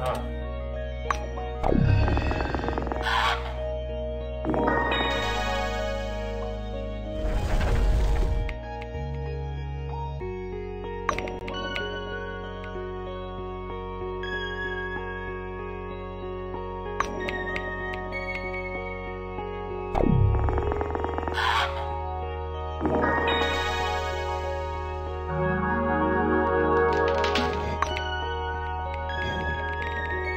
干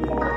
Bye.